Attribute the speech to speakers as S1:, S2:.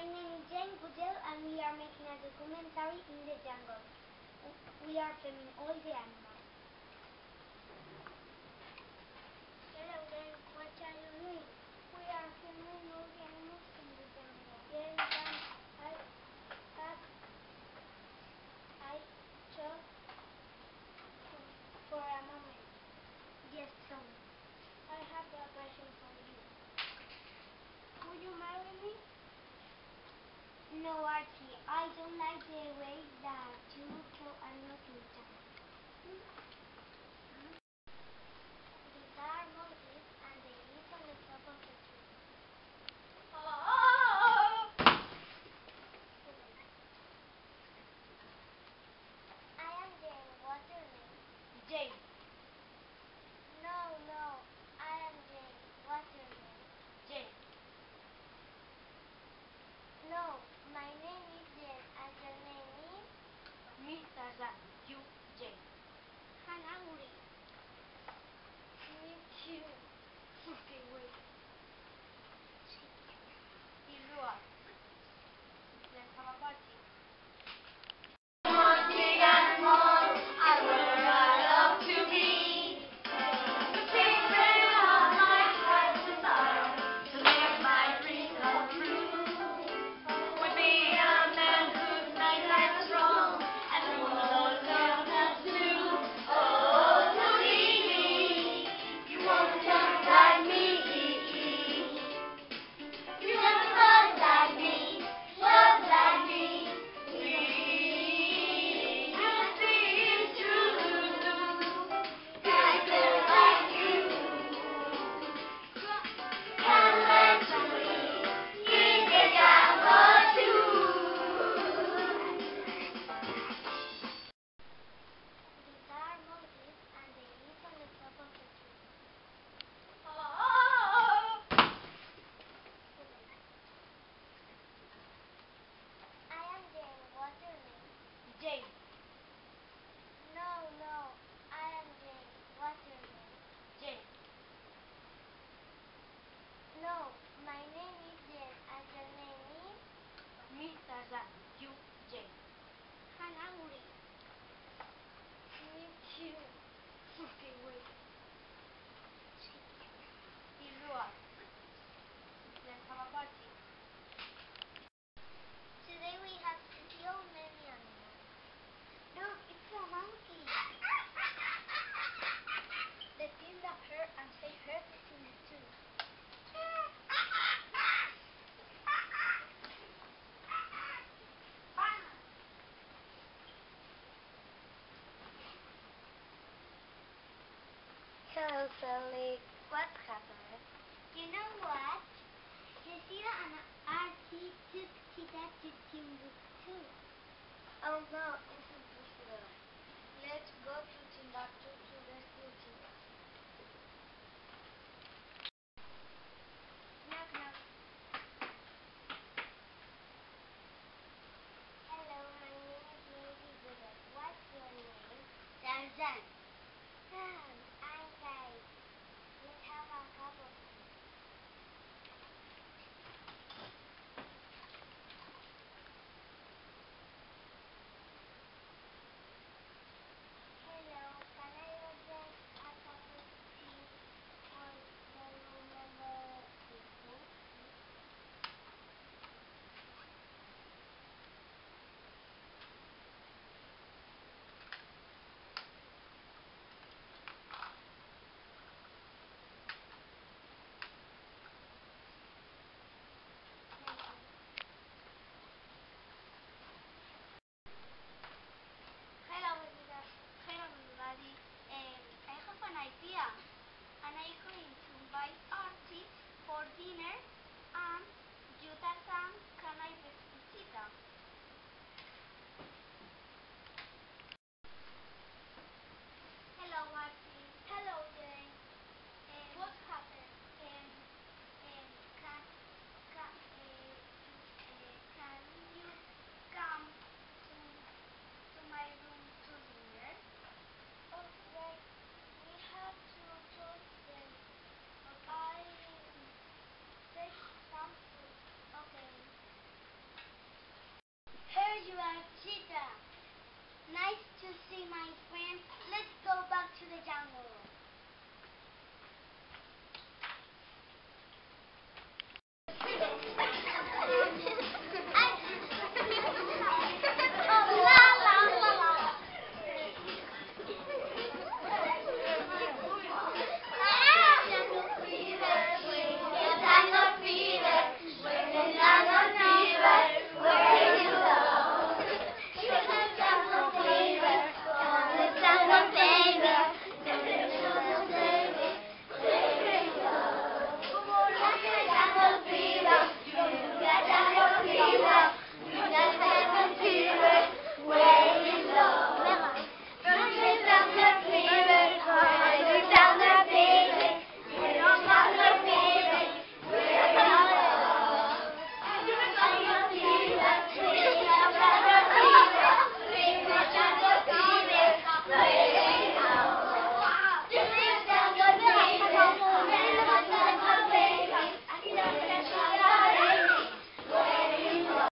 S1: My name is Jane Goodall and we are making a documentary in the jungle. We are filming all the animals. no Archie. I don't like the way that so silly. What happened? You know what? Cecilia and Archie took Tita to Timbuktu. Oh no,